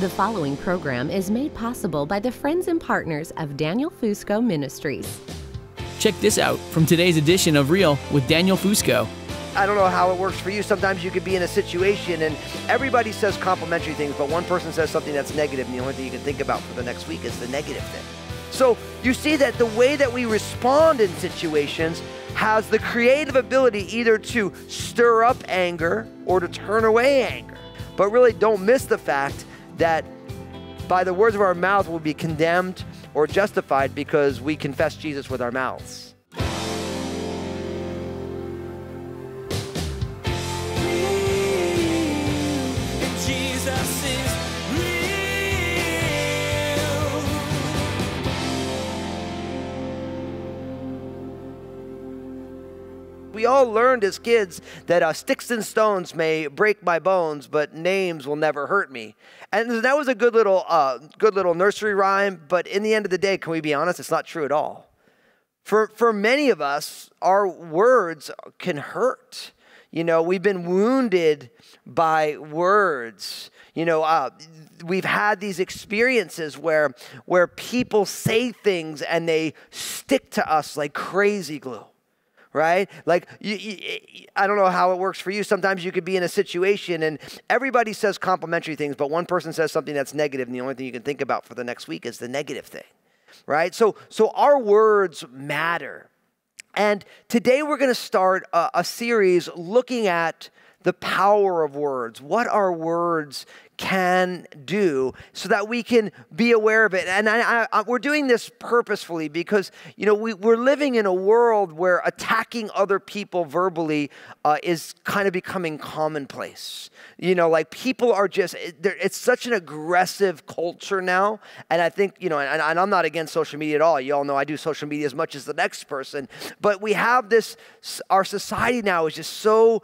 The following program is made possible by the friends and partners of Daniel Fusco Ministries. Check this out from today's edition of Real with Daniel Fusco. I don't know how it works for you. Sometimes you could be in a situation and everybody says complimentary things, but one person says something that's negative, and the only thing you can think about for the next week is the negative thing. So you see that the way that we respond in situations has the creative ability either to stir up anger or to turn away anger. But really, don't miss the fact that by the words of our mouth will be condemned or justified because we confess Jesus with our mouths. We all learned as kids that uh, sticks and stones may break my bones, but names will never hurt me. And that was a good little, uh, good little nursery rhyme. But in the end of the day, can we be honest? It's not true at all. For for many of us, our words can hurt. You know, we've been wounded by words. You know, uh, we've had these experiences where where people say things and they stick to us like crazy glue right? Like, you, you, I don't know how it works for you. Sometimes you could be in a situation and everybody says complimentary things, but one person says something that's negative, and the only thing you can think about for the next week is the negative thing, right? So, so our words matter. And today we're going to start a, a series looking at the power of words, what our words can do so that we can be aware of it. And I, I, we're doing this purposefully because, you know, we, we're living in a world where attacking other people verbally uh, is kind of becoming commonplace. You know, like people are just, it's such an aggressive culture now. And I think, you know, and, and I'm not against social media at all. You all know I do social media as much as the next person. But we have this, our society now is just so,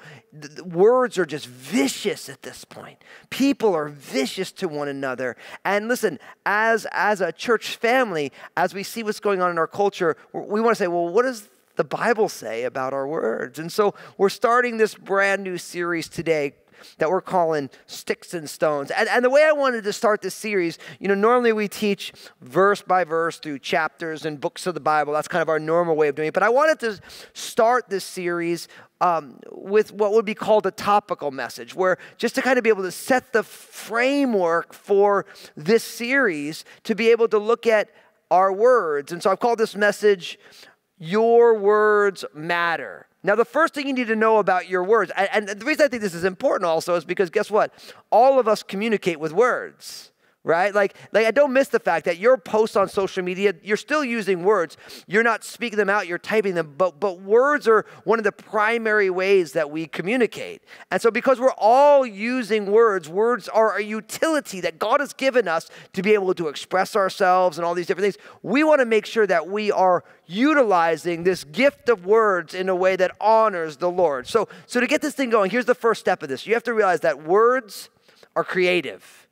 words are just vicious at this point. People are are vicious to one another. And listen, as, as a church family, as we see what's going on in our culture, we want to say, well, what does the Bible say about our words? And so we're starting this brand new series today that we're calling Sticks and Stones. And, and the way I wanted to start this series, you know, normally we teach verse by verse through chapters and books of the Bible. That's kind of our normal way of doing it. But I wanted to start this series um, with what would be called a topical message, where just to kind of be able to set the framework for this series to be able to look at our words. And so I've called this message, Your Words Matter. Now, the first thing you need to know about your words, and the reason I think this is important also is because guess what? All of us communicate with words right? Like, like I don't miss the fact that your posts on social media, you're still using words. You're not speaking them out, you're typing them, but but words are one of the primary ways that we communicate. And so because we're all using words, words are a utility that God has given us to be able to express ourselves and all these different things. We want to make sure that we are utilizing this gift of words in a way that honors the Lord. So so to get this thing going, here's the first step of this. You have to realize that words are creative.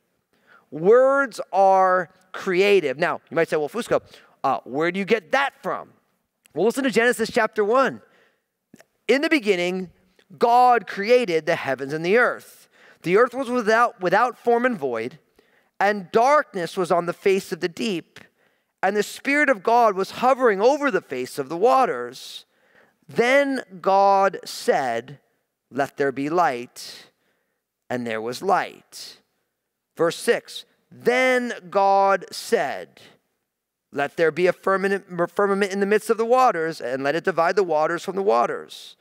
Words are creative. Now, you might say, well, Fusco, uh, where do you get that from? Well, listen to Genesis chapter 1. In the beginning, God created the heavens and the earth. The earth was without, without form and void, and darkness was on the face of the deep, and the Spirit of God was hovering over the face of the waters. Then God said, Let there be light, and there was light. Verse 6 Then God said, Let there be a firmament, in the midst of the waters, and let it divide the waters from the waters.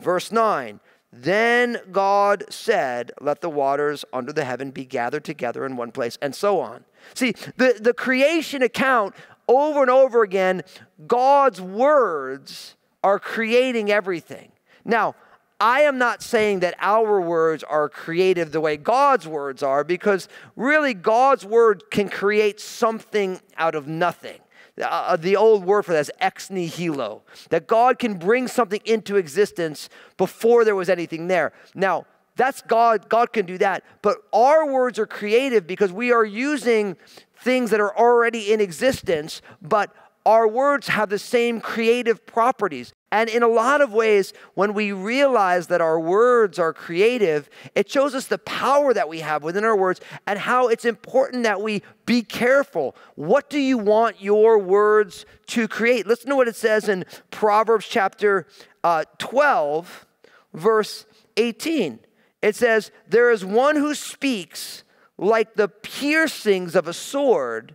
Verse 9 Then God said, Let the waters under the heaven be gathered together in one place, and so on. See, the, the creation account over and over again, God's words are creating everything. Now, I am not saying that our words are creative the way God's words are, because really God's word can create something out of nothing. Uh, uh, the old word for that is ex nihilo, that God can bring something into existence before there was anything there. Now, that's God, God can do that. But our words are creative because we are using things that are already in existence, but our words have the same creative properties. And in a lot of ways, when we realize that our words are creative, it shows us the power that we have within our words and how it's important that we be careful. What do you want your words to create? Listen to what it says in Proverbs chapter uh, 12, verse 18. It says, There is one who speaks like the piercings of a sword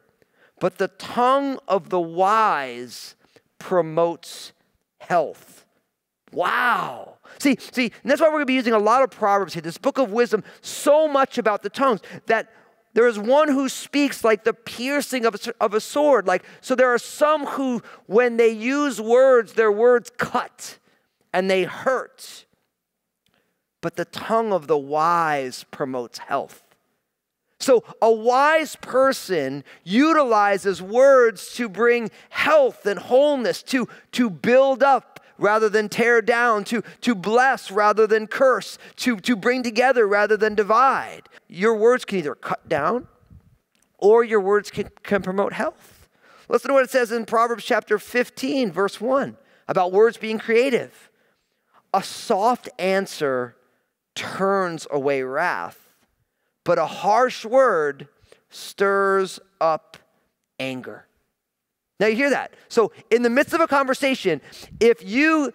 but the tongue of the wise promotes health. Wow. See, see, that's why we're going to be using a lot of proverbs here. This book of wisdom, so much about the tongues that there is one who speaks like the piercing of a, of a sword. Like so, there are some who, when they use words, their words cut and they hurt. But the tongue of the wise promotes health. So, a wise person utilizes words to bring health and wholeness, to, to build up rather than tear down, to, to bless rather than curse, to, to bring together rather than divide. Your words can either cut down or your words can, can promote health. Listen to what it says in Proverbs chapter 15, verse 1, about words being creative. A soft answer turns away wrath but a harsh word stirs up anger. Now you hear that. So, in the midst of a conversation, if you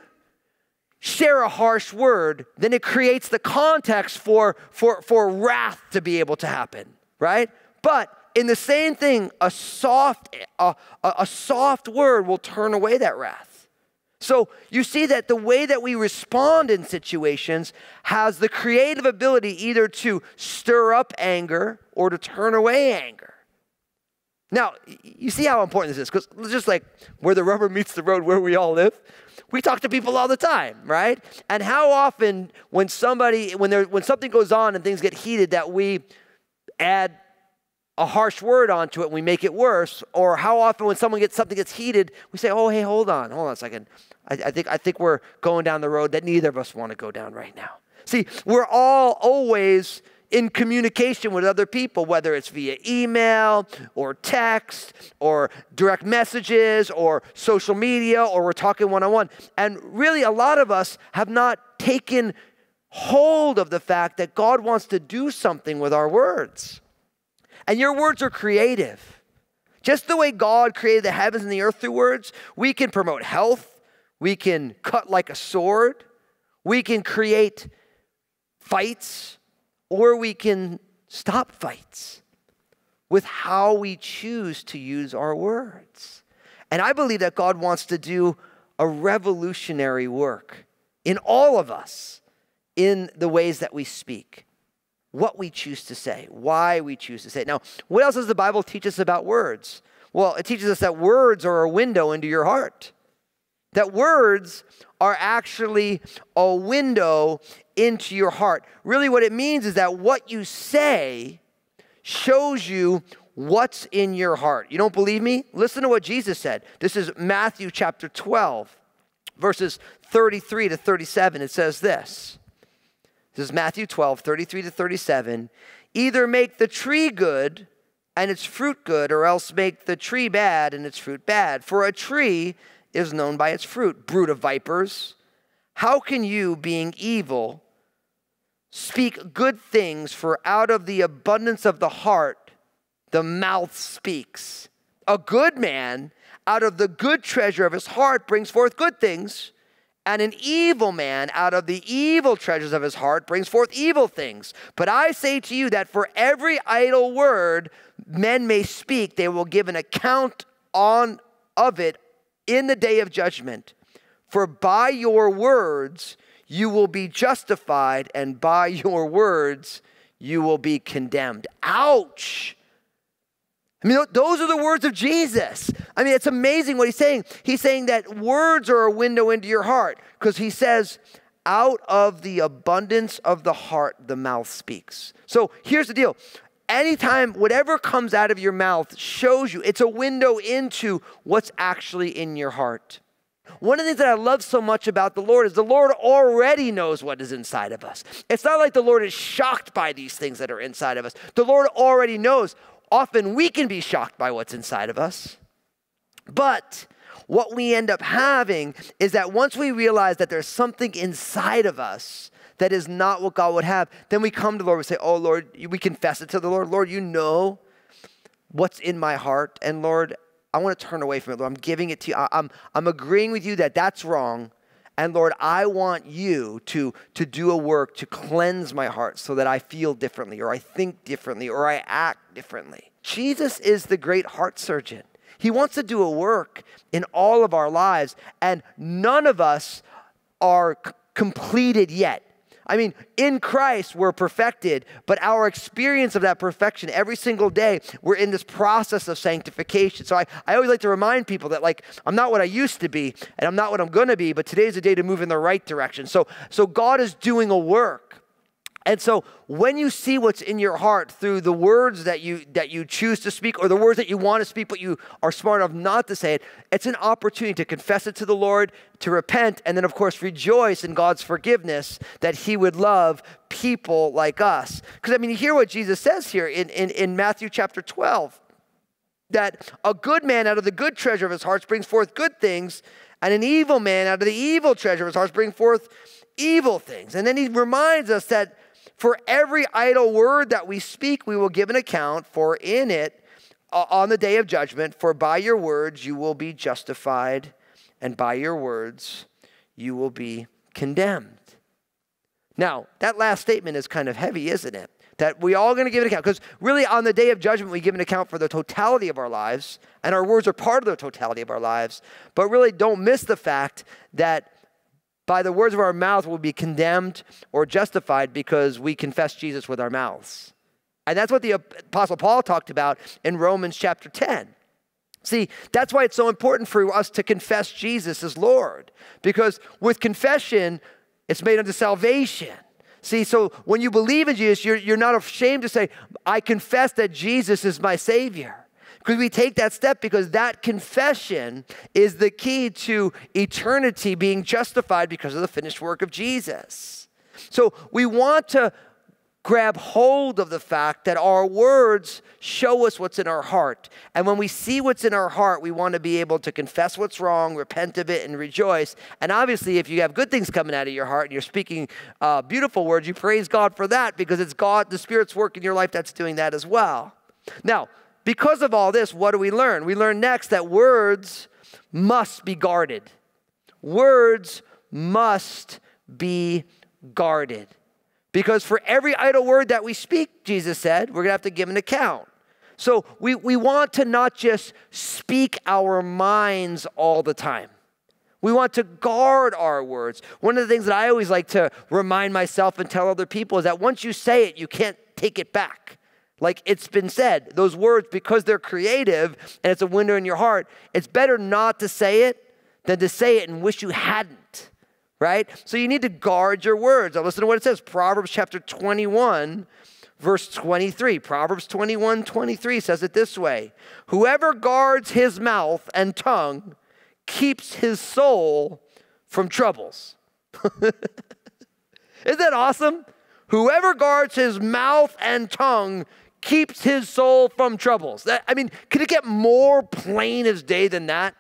share a harsh word, then it creates the context for, for, for wrath to be able to happen, right? But in the same thing, a soft, a, a, soft word will turn away that wrath. So you see that the way that we respond in situations has the creative ability either to stir up anger or to turn away anger. Now, you see how important this is because just like where the rubber meets the road where we all live, we talk to people all the time, right? And how often when somebody when there when something goes on and things get heated that we add a harsh word onto it and we make it worse, or how often when someone gets something gets heated, we say, "Oh, hey, hold on, hold on a second. I, I, think, I think we're going down the road that neither of us want to go down right now. See, we're all always in communication with other people, whether it's via email or text or direct messages or social media or we're talking one on one. And really, a lot of us have not taken hold of the fact that God wants to do something with our words. And your words are creative. Just the way God created the heavens and the earth through words, we can promote health, we can cut like a sword. We can create fights, or we can stop fights with how we choose to use our words. And I believe that God wants to do a revolutionary work in all of us in the ways that we speak, what we choose to say, why we choose to say it. Now, what else does the Bible teach us about words? Well, it teaches us that words are a window into your heart. That words are actually a window into your heart. Really, what it means is that what you say shows you what's in your heart. You don't believe me? Listen to what Jesus said. This is Matthew chapter 12, verses 33 to 37. It says this. This is Matthew 12, 33 to 37. Either make the tree good and its fruit good, or else make the tree bad and its fruit bad. For a tree is known by its fruit. Brood of vipers, how can you, being evil, speak good things? For out of the abundance of the heart, the mouth speaks. A good man, out of the good treasure of his heart, brings forth good things. And an evil man, out of the evil treasures of his heart, brings forth evil things. But I say to you that for every idle word men may speak, they will give an account on of it in the day of judgment. For by your words you will be justified, and by your words you will be condemned. Ouch! I mean, those are the words of Jesus. I mean, it's amazing what he's saying. He's saying that words are a window into your heart because he says, out of the abundance of the heart, the mouth speaks. So here's the deal anytime whatever comes out of your mouth shows you, it's a window into what's actually in your heart. One of the things that I love so much about the Lord is the Lord already knows what is inside of us. It's not like the Lord is shocked by these things that are inside of us. The Lord already knows. Often we can be shocked by what's inside of us. But what we end up having is that once we realize that there's something inside of us that is not what God would have, then we come to the Lord. We say, Oh, Lord, we confess it to the Lord. Lord, you know what's in my heart. And Lord, I want to turn away from it. Lord, I'm giving it to you. I'm, I'm agreeing with you that that's wrong. And Lord, I want you to, to do a work to cleanse my heart so that I feel differently, or I think differently, or I act differently. Jesus is the great heart surgeon. He wants to do a work in all of our lives, and none of us are c- completed yet. I mean, in Christ, we're perfected, but our experience of that perfection every single day, we're in this process of sanctification. So I, I always like to remind people that, like, I'm not what I used to be, and I'm not what I'm going to be, but today's a day to move in the right direction. So, so God is doing a work. And so when you see what's in your heart through the words that you that you choose to speak or the words that you want to speak but you are smart enough not to say it, it's an opportunity to confess it to the Lord, to repent and then of course rejoice in God's forgiveness that he would love people like us. Because I mean you hear what Jesus says here in, in, in Matthew chapter 12 that a good man out of the good treasure of his heart brings forth good things, and an evil man out of the evil treasure of his heart brings forth evil things. And then he reminds us that for every idle word that we speak, we will give an account, for in it, on the day of judgment, for by your words you will be justified, and by your words you will be condemned. Now, that last statement is kind of heavy, isn't it? That we all going to give an account. Because really, on the day of judgment, we give an account for the totality of our lives, and our words are part of the totality of our lives. But really, don't miss the fact that by the words of our mouth we'll be condemned or justified because we confess Jesus with our mouths. And that's what the Apostle Paul talked about in Romans chapter 10. See, that's why it's so important for us to confess Jesus as Lord, because with confession, it's made unto salvation. See, so when you believe in Jesus, you're, you're not ashamed to say, I confess that Jesus is my Savior. Because we take that step because that confession is the key to eternity being justified because of the finished work of Jesus. So we want to grab hold of the fact that our words show us what's in our heart. And when we see what's in our heart, we want to be able to confess what's wrong, repent of it, and rejoice. And obviously, if you have good things coming out of your heart and you're speaking uh, beautiful words, you praise God for that because it's God, the Spirit's work in your life that's doing that as well. Now, because of all this, what do we learn? We learn next that words must be guarded. Words must be guarded. Because for every idle word that we speak, Jesus said, we're going to have to give an account. So we, we want to not just speak our minds all the time. We want to guard our words. One of the things that I always like to remind myself and tell other people is that once you say it, you can't take it back. Like it's been said, those words, because they're creative and it's a window in your heart, it's better not to say it than to say it and wish you hadn't, right? So you need to guard your words. Now listen to what it says Proverbs chapter 21, verse 23. Proverbs 21, 23 says it this way Whoever guards his mouth and tongue keeps his soul from troubles. Isn't that awesome? Whoever guards his mouth and tongue keeps his soul from troubles. That, I mean, could it get more plain as day than that?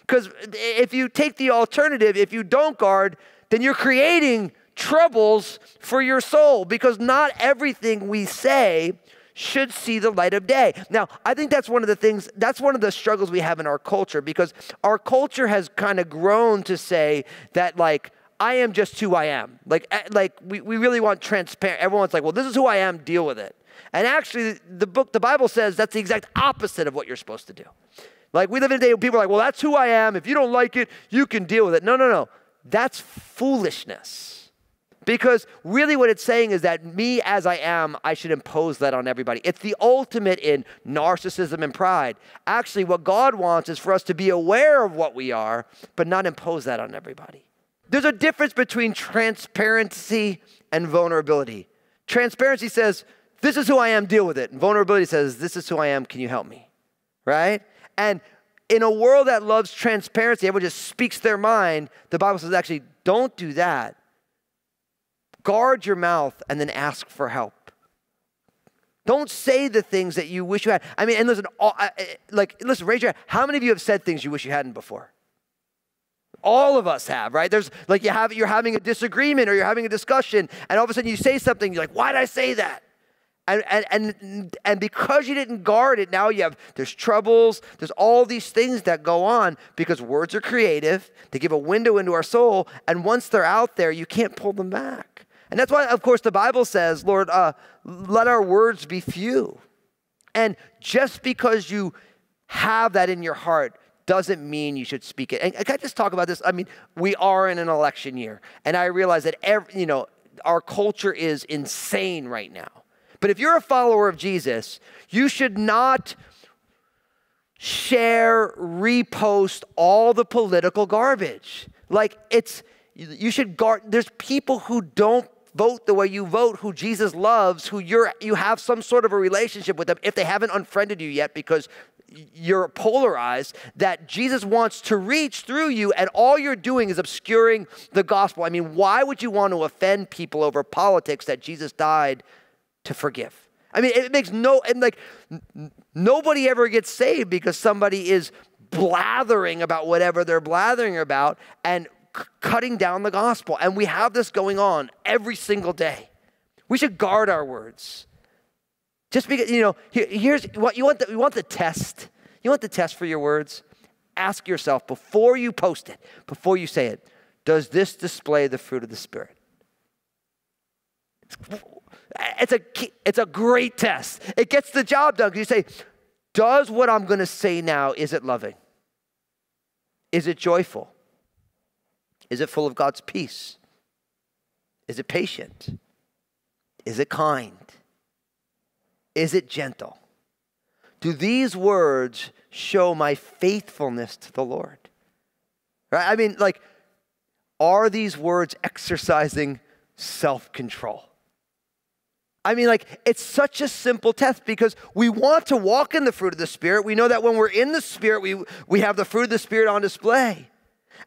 Because if you take the alternative, if you don't guard, then you're creating troubles for your soul because not everything we say should see the light of day. Now, I think that's one of the things, that's one of the struggles we have in our culture because our culture has kind of grown to say that, like, I am just who I am. Like, eh, like we, we really want transparent. Everyone's like, well, this is who I am, deal with it. And actually, the book, the Bible says that's the exact opposite of what you're supposed to do. Like, we live in a day where people are like, well, that's who I am. If you don't like it, you can deal with it. No, no, no. That's foolishness. Because really, what it's saying is that me as I am, I should impose that on everybody. It's the ultimate in narcissism and pride. Actually, what God wants is for us to be aware of what we are, but not impose that on everybody. There's a difference between transparency and vulnerability. Transparency says, This is who I am, deal with it. And vulnerability says, This is who I am, can you help me? Right? And in a world that loves transparency, everyone just speaks their mind. The Bible says, actually, don't do that. Guard your mouth and then ask for help. Don't say the things that you wish you had. I mean, and listen, all, like, listen, raise your hand. How many of you have said things you wish you hadn't before? All of us have, right? There's like you have you're having a disagreement or you're having a discussion, and all of a sudden you say something, you're like, why did I say that? And, and, and, and because you didn't guard it, now you have, there's troubles, there's all these things that go on because words are creative. They give a window into our soul. And once they're out there, you can't pull them back. And that's why, of course, the Bible says, Lord, uh, let our words be few. And just because you have that in your heart doesn't mean you should speak it. And can I just talk about this? I mean, we are in an election year, and I realize that every, you know our culture is insane right now. But if you're a follower of Jesus, you should not share, repost all the political garbage. Like it's you should guard there's people who don't vote the way you vote who Jesus loves, who you're you have some sort of a relationship with them if they haven't unfriended you yet because you're polarized that Jesus wants to reach through you and all you're doing is obscuring the gospel. I mean, why would you want to offend people over politics that Jesus died to forgive? I mean, it makes no and like nobody ever gets saved because somebody is blathering about whatever they're blathering about and c- cutting down the gospel. And we have this going on every single day. We should guard our words. Just because, you know, here, here's what you want the, you want the test. You want the test for your words? Ask yourself before you post it, before you say it, does this display the fruit of the Spirit? It's a, it's a great test. It gets the job done. You say, does what I'm going to say now, is it loving? Is it joyful? Is it full of God's peace? Is it patient? Is it kind? Is it gentle? Do these words show my faithfulness to the Lord? Right? I mean, like, are these words exercising self control? I mean, like, it's such a simple test because we want to walk in the fruit of the Spirit. We know that when we're in the Spirit, we, we have the fruit of the Spirit on display.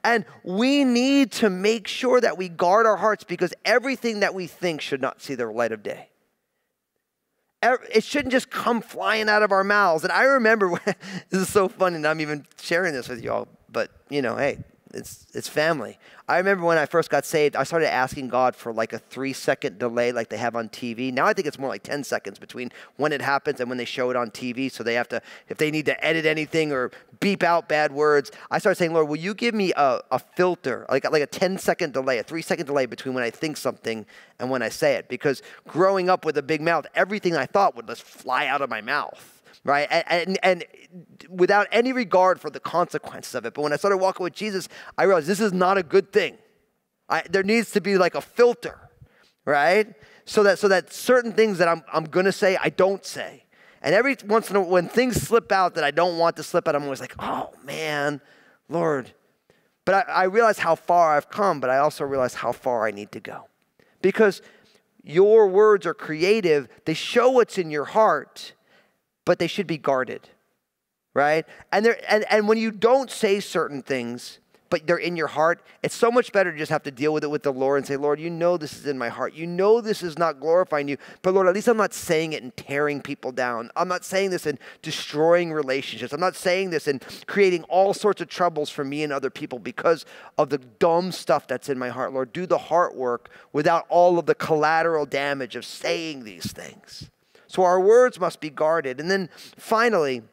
And we need to make sure that we guard our hearts because everything that we think should not see the light of day. It shouldn't just come flying out of our mouths. And I remember when, this is so funny, and I'm even sharing this with y'all, but you know, hey, it's, it's family. I remember when I first got saved, I started asking God for like a three second delay like they have on TV. Now I think it's more like 10 seconds between when it happens and when they show it on TV. So they have to, if they need to edit anything or beep out bad words, I started saying, Lord, will you give me a, a filter, like, like a 10 second delay, a three second delay between when I think something and when I say it? Because growing up with a big mouth, everything I thought would just fly out of my mouth right? And, and, and without any regard for the consequences of it. But when I started walking with Jesus, I realized this is not a good thing. I, there needs to be like a filter, right? So that so that certain things that I'm I'm gonna say, I don't say. And every once in a while, when things slip out that I don't want to slip out, I'm always like, oh man, Lord. But I, I realize how far I've come, but I also realize how far I need to go. Because your words are creative, they show what's in your heart, but they should be guarded, right? And, and, and when you don't say certain things, but they're in your heart, it's so much better to just have to deal with it with the Lord and say, Lord, you know this is in my heart. You know this is not glorifying you. But Lord, at least I'm not saying it and tearing people down. I'm not saying this and destroying relationships. I'm not saying this and creating all sorts of troubles for me and other people because of the dumb stuff that's in my heart. Lord, do the heart work without all of the collateral damage of saying these things. So our words must be guarded. And then finally,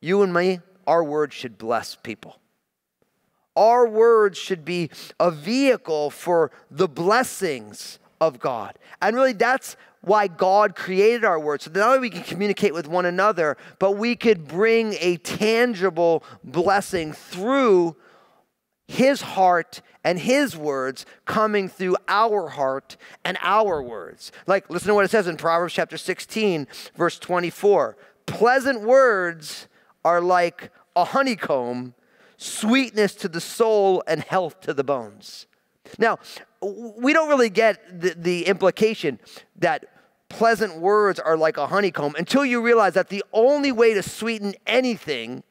you and me, our words should bless people. Our words should be a vehicle for the blessings of God. And really, that's why God created our words. So that not only we can communicate with one another, but we could bring a tangible blessing through his heart and his words coming through our heart and our words. Like, listen to what it says in Proverbs chapter 16, verse 24. Pleasant words are like a honeycomb, sweetness to the soul and health to the bones. Now, we don't really get the, the implication that pleasant words are like a honeycomb until you realize that the only way to sweeten anything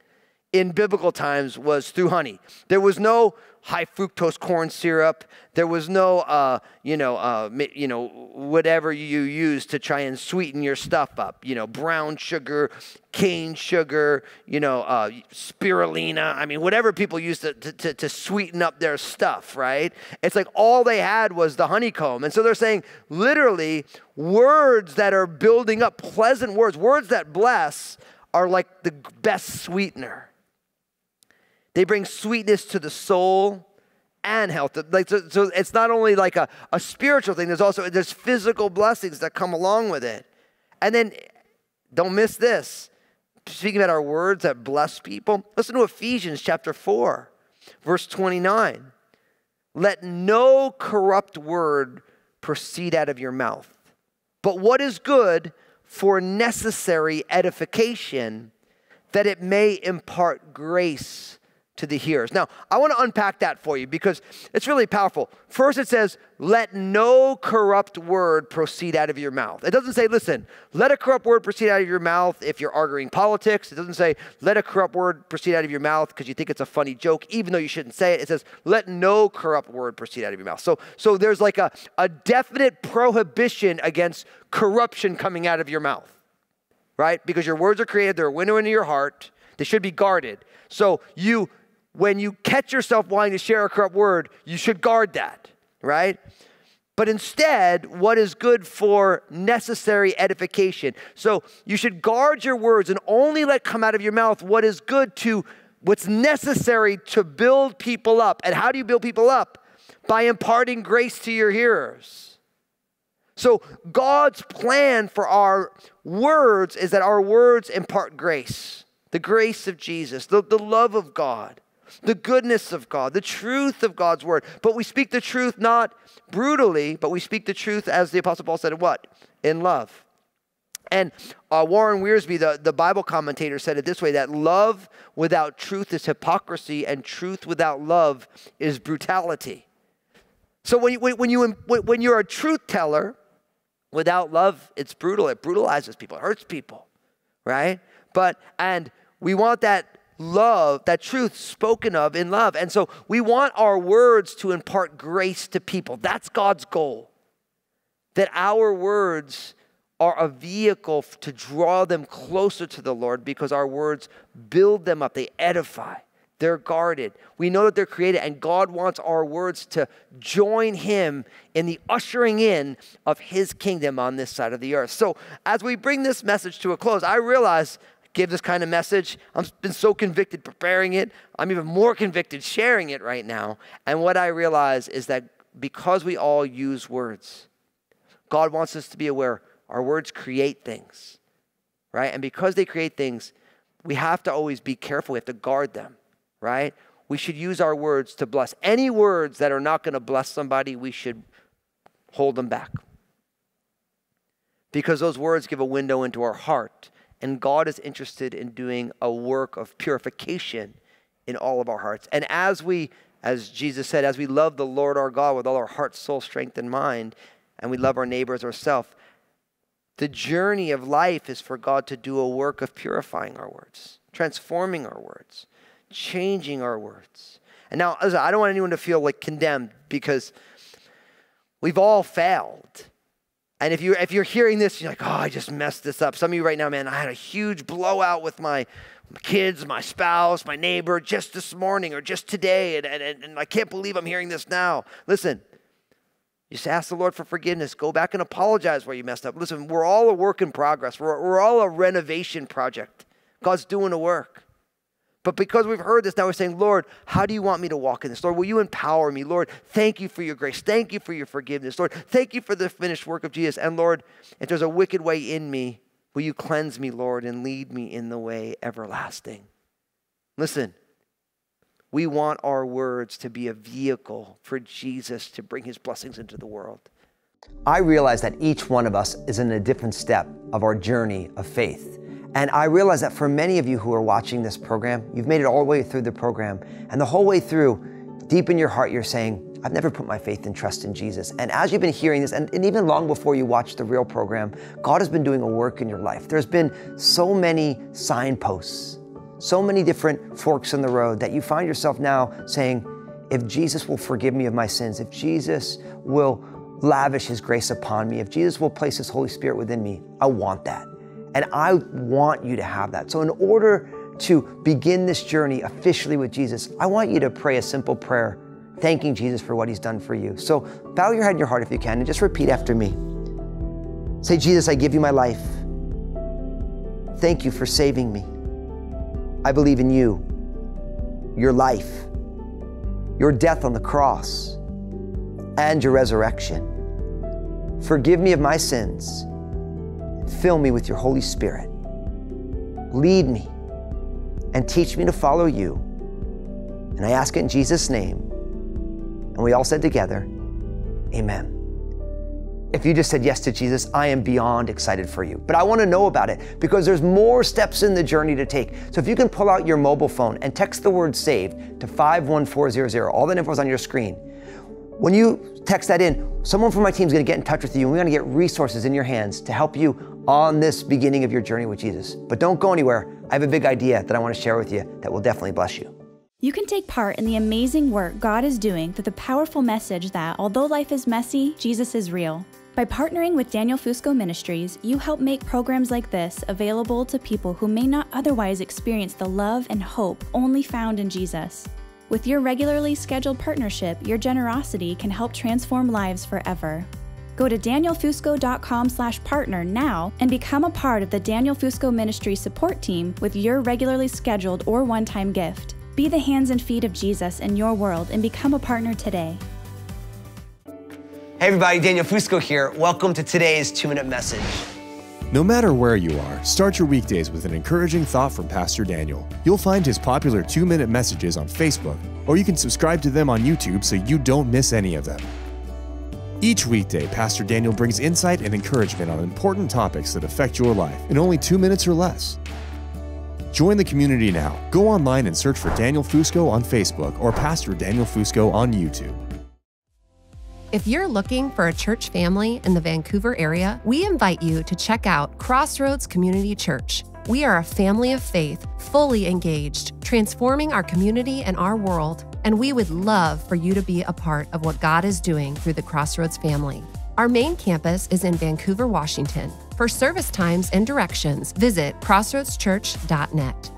in biblical times was through honey. There was no high fructose corn syrup. There was no, uh, you know, uh, you know, whatever you use to try and sweeten your stuff up. You know, brown sugar, cane sugar, you know, uh, spirulina. I mean, whatever people use to, to, to sweeten up their stuff, right? It's like all they had was the honeycomb. And so they're saying literally words that are building up, pleasant words, words that bless, are like the best sweetener. They bring sweetness to the soul and health. Like so, so it's not only like a, a spiritual thing, there's also there's physical blessings that come along with it. And then don't miss this. Speaking about our words that bless people, listen to Ephesians chapter 4, verse 29. Let no corrupt word proceed out of your mouth, but what is good for necessary edification, that it may impart grace to the hearers. Now, I want to unpack that for you because it's really powerful. First, it says, let no corrupt word proceed out of your mouth. It doesn't say, listen, let a corrupt word proceed out of your mouth if you're arguing politics. It doesn't say, let a corrupt word proceed out of your mouth because you think it's a funny joke, even though you shouldn't say it. It says, let no corrupt word proceed out of your mouth. So, so there's like a, a definite prohibition against corruption coming out of your mouth, right? Because your words are created, they're a window into your heart. They should be guarded. So you when you catch yourself wanting to share a corrupt word, you should guard that, right? But instead, what is good for necessary edification. So you should guard your words and only let come out of your mouth what is good to what's necessary to build people up. And how do you build people up? By imparting grace to your hearers. So God's plan for our words is that our words impart grace, the grace of Jesus, the, the love of God the goodness of God, the truth of God's word. But we speak the truth not brutally, but we speak the truth as the Apostle Paul said what? In love. And uh, Warren Wiersbe, the, the Bible commentator, said it this way that love without truth is hypocrisy, and truth without love is brutality. So when you, when, you, when you're a truth teller, without love, it's brutal. It brutalizes people, it hurts people, right? But, and we want that love, that truth spoken of in love. And so we want our words to impart grace to people. That's God's goal. That our words are a vehicle to draw them closer to the Lord because our words build them up, they edify. They're guarded. We know that they're created, and God wants our words to join Him in the ushering in of His kingdom on this side of the earth. So, as we bring this message to a close, I realize give this kind of message. I've been so convicted preparing it. I'm even more convicted sharing it right now. And what I realize is that because we all use words, God wants us to be aware our words create things, right? And because they create things, we have to always be careful. We have to guard them, right? We should use our words to bless. Any words that are not going to bless somebody, we should hold them back. Because those words give a window into our heart and God is interested in doing a work of purification in all of our hearts. And as we, as Jesus said, as we love the Lord our God with all our heart, soul, strength, and mind, and we love our neighbors ourselves, the journey of life is for God to do a work of purifying our words, transforming our words, changing our words. And now, I don't want anyone to feel like condemned because we've all failed. And if you're, if you're hearing this, you're like, oh, I just messed this up. Some of you right now, man, I had a huge blowout with my, kids, my spouse, my neighbor just this morning or just today, and, and, and I can't believe I'm hearing this now. Listen, just ask the Lord for forgiveness. Go back and apologize where you messed up. Listen, we're all a work in progress, we're, we're all a renovation project. God's doing the work. But because we've heard this, now we're saying, Lord, how do you want me to walk in this? Lord, will you empower me? Lord, thank you for your grace. Thank you for your forgiveness. Lord, thank you for the finished work of Jesus. And Lord, if there's a wicked way in me, will you cleanse me, Lord, and lead me in the way everlasting? Listen, we want our words to be a vehicle for Jesus to bring his blessings into the world. I realize that each one of us is in a different step of our journey of faith. And I realize that for many of you who are watching this program, you've made it all the way through the program. And the whole way through, deep in your heart, you're saying, I've never put my faith and trust in Jesus. And as you've been hearing this, and, and even long before you watched the real program, God has been doing a work in your life. There's been so many signposts so many different forks in the road that you find yourself now saying, if Jesus will forgive me of my sins, if Jesus will lavish his grace upon me, if Jesus will place his Holy Spirit within me, I want that. And I want you to have that. So, in order to begin this journey officially with Jesus, I want you to pray a simple prayer thanking Jesus for what he's done for you. So, bow your head and your heart if you can and just repeat after me. Say, Jesus, I give you my life. Thank you for saving me. I believe in you, your life, your death on the cross, and your resurrection. Forgive me of my sins. Fill me with your Holy Spirit. Lead me and teach me to follow you. And I ask it in Jesus' name. And we all said together, Amen. If you just said yes to Jesus, I am beyond excited for you. But I want to know about it because there's more steps in the journey to take. So if you can pull out your mobile phone and text the word saved to 51400, all the info is on your screen. When you text that in, someone from my team is going to get in touch with you and we're going to get resources in your hands to help you on this beginning of your journey with Jesus. But don't go anywhere. I have a big idea that I want to share with you that will definitely bless you. You can take part in the amazing work God is doing through the powerful message that although life is messy, Jesus is real. By partnering with Daniel Fusco Ministries, you help make programs like this available to people who may not otherwise experience the love and hope only found in Jesus. With your regularly scheduled partnership, your generosity can help transform lives forever. Go to danielfusco.com slash partner now and become a part of the Daniel Fusco Ministry support team with your regularly scheduled or one-time gift. Be the hands and feet of Jesus in your world and become a partner today. Hey everybody, Daniel Fusco here. Welcome to today's two minute message. No matter where you are, start your weekdays with an encouraging thought from Pastor Daniel. You'll find his popular two minute messages on Facebook, or you can subscribe to them on YouTube so you don't miss any of them. Each weekday, Pastor Daniel brings insight and encouragement on important topics that affect your life in only two minutes or less. Join the community now. Go online and search for Daniel Fusco on Facebook or Pastor Daniel Fusco on YouTube. If you're looking for a church family in the Vancouver area, we invite you to check out Crossroads Community Church. We are a family of faith, fully engaged, transforming our community and our world, and we would love for you to be a part of what God is doing through the Crossroads family. Our main campus is in Vancouver, Washington. For service times and directions, visit crossroadschurch.net.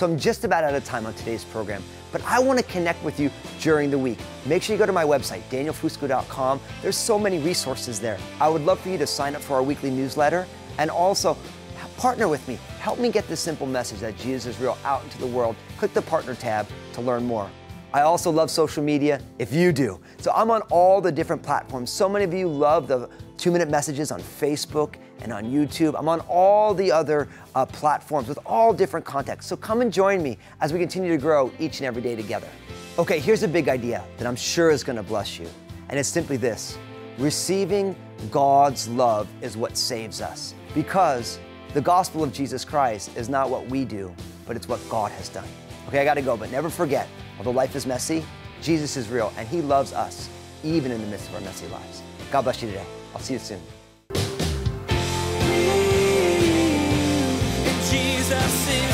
So I'm just about out of time on today's program, but I want to connect with you during the week. Make sure you go to my website, danielfusco.com. There's so many resources there. I would love for you to sign up for our weekly newsletter and also partner with me. Help me get this simple message that Jesus is real out into the world. Click the partner tab to learn more. I also love social media, if you do. So I'm on all the different platforms. So many of you love the two minute messages on Facebook and on YouTube. I'm on all the other uh, platforms with all different contexts. So come and join me as we continue to grow each and every day together. Okay, here's a big idea that I'm sure is gonna bless you. And it's simply this receiving God's love is what saves us. Because the gospel of Jesus Christ is not what we do, but it's what God has done. Okay, I gotta go, but never forget although life is messy, Jesus is real and He loves us even in the midst of our messy lives. God bless you today. I'll see you soon. sing